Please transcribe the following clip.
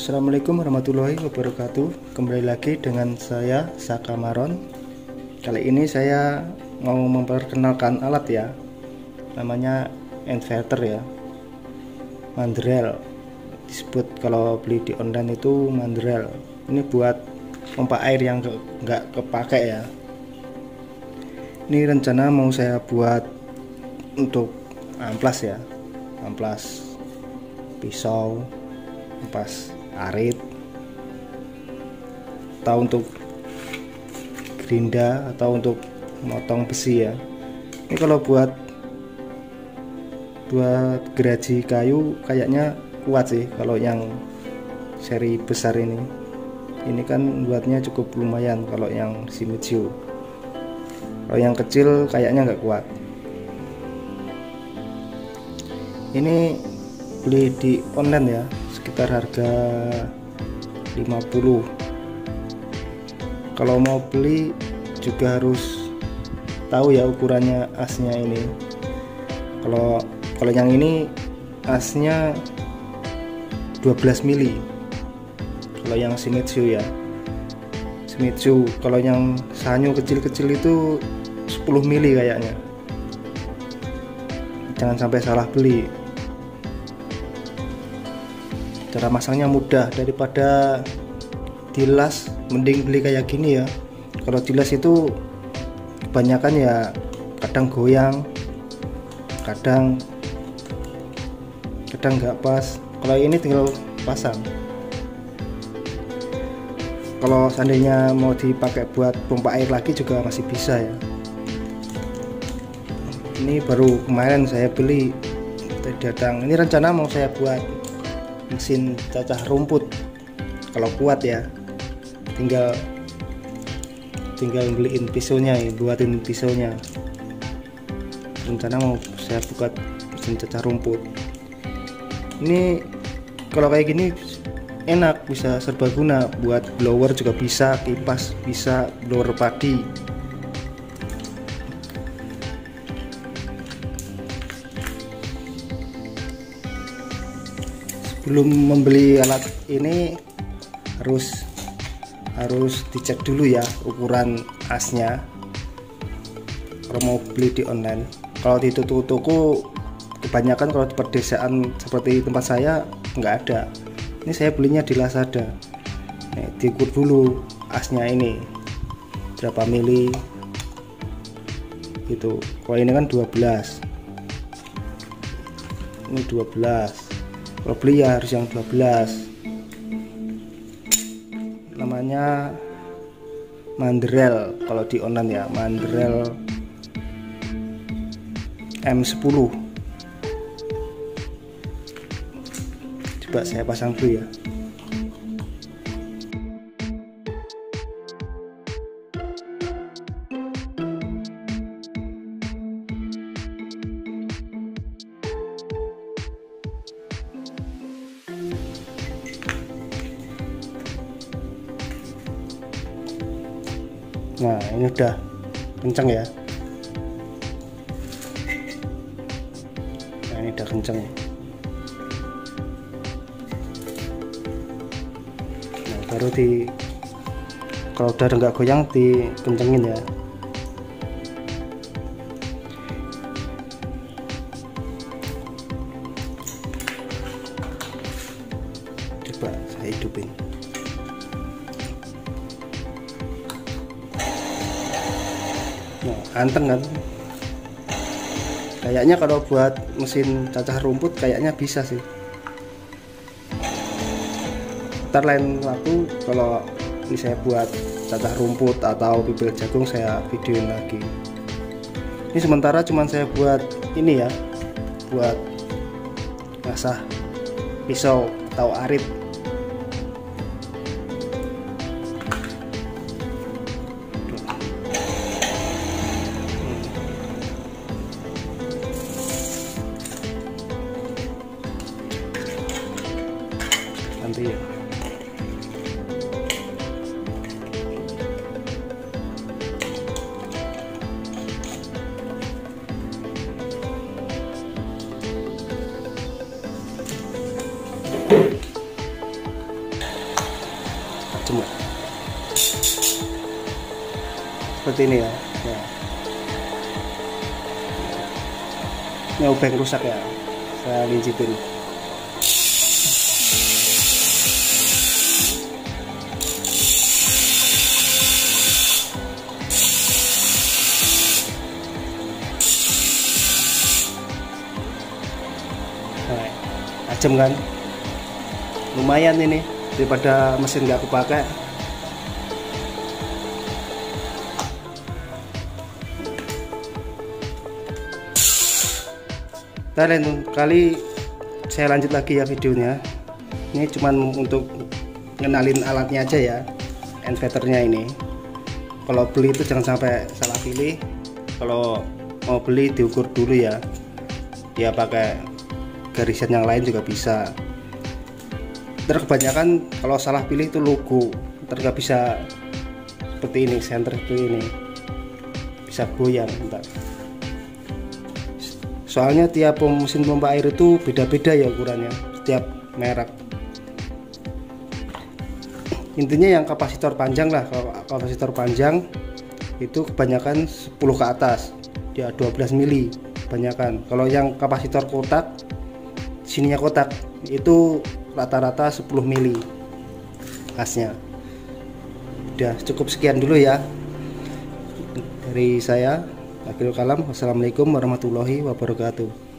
Assalamualaikum warahmatullahi wabarakatuh. Kembali lagi dengan saya Saka Maron. Kali ini saya mau memperkenalkan alat ya. Namanya inverter ya. Mandrel. Disebut kalau beli di online itu mandrel. Ini buat pompa air yang nggak kepake ya. Ini rencana mau saya buat untuk amplas ya. Amplas pisau ampas arit atau untuk gerinda atau untuk motong besi ya. Ini kalau buat buat geraji kayu kayaknya kuat sih kalau yang seri besar ini. Ini kan buatnya cukup lumayan kalau yang Shimizu kalau yang kecil kayaknya nggak kuat. Ini beli di online ya sekitar harga 50 kalau mau beli juga harus tahu ya ukurannya asnya ini. Kalau kalau yang ini asnya 12 mili. Kalau yang Shimizu ya. Shimizu kalau yang sanyo kecil-kecil itu 10 mili kayaknya. Jangan sampai salah beli cara masangnya mudah daripada dilas mending beli kayak gini ya. Kalau dilas itu kebanyakan ya kadang goyang kadang kadang nggak pas. Kalau ini tinggal pasang. Kalau seandainya mau dipakai buat pompa air lagi juga masih bisa ya. Ini baru kemarin saya beli datang. Ini rencana mau saya buat mesin cacah rumput. Kalau kuat ya tinggal tinggal beliin pisaunya ya buatin pisaunya. Rencana mau saya buka mesin cacah rumput. Ini kalau kayak gini enak bisa serbaguna buat blower juga bisa kipas bisa blower padi sebelum membeli alat ini harus harus dicek dulu ya ukuran asnya. Kalau mau beli di online. Kalau di toko-toko kebanyakan kalau di perdesaan seperti tempat saya nggak ada. Ini saya belinya di Lazada. Nih, diukur dulu asnya ini. Berapa mili? Itu kalau ini kan 12 ini 12 kalau ya harus yang 12 namanya mandrel kalau di online ya mandrel M10 coba saya pasang dulu ya nah ini udah kenceng ya. Nah ini udah kenceng. Nah baru di kalau udah nggak goyang dikencengin ya. Coba saya hidupin anteng kan. Kayaknya kalau buat mesin cacah rumput kayaknya bisa sih. Ntar lain waktu kalau ini saya buat cacah rumput atau bibir jagung saya videoin lagi. Ini sementara cuman saya buat ini ya buat ngasah pisau atau arit tajam seperti ini ya, ya. ini obeng rusak ya saya lincipin nah, tajam kan? Lumayan ini daripada mesin nggak kepakai Nah, lain kali saya lanjut lagi ya videonya. Ini cuman untuk ngenalin alatnya aja ya, inverternya ini. Kalau beli itu jangan sampai salah pilih. Kalau mau beli diukur dulu ya. Dia pakai garisan yang lain juga bisa. Terkebanyakan kalau salah pilih itu logo, nggak bisa seperti ini, center seperti ini, bisa goyang. Entar soalnya tiap mesin pompa air itu beda-beda ya ukurannya setiap merek. Intinya yang kapasitor panjang lah. Kalau kapasitor panjang itu kebanyakan 10 ke atas. Ya 12 mili kebanyakan. Kalau yang kapasitor kotak sininya kotak. Itu rata-rata 10 mili khasnya udah cukup sekian dulu ya dari saya Akhirul kalam. Wassalamualaikum warahmatullahi wabarakatuh.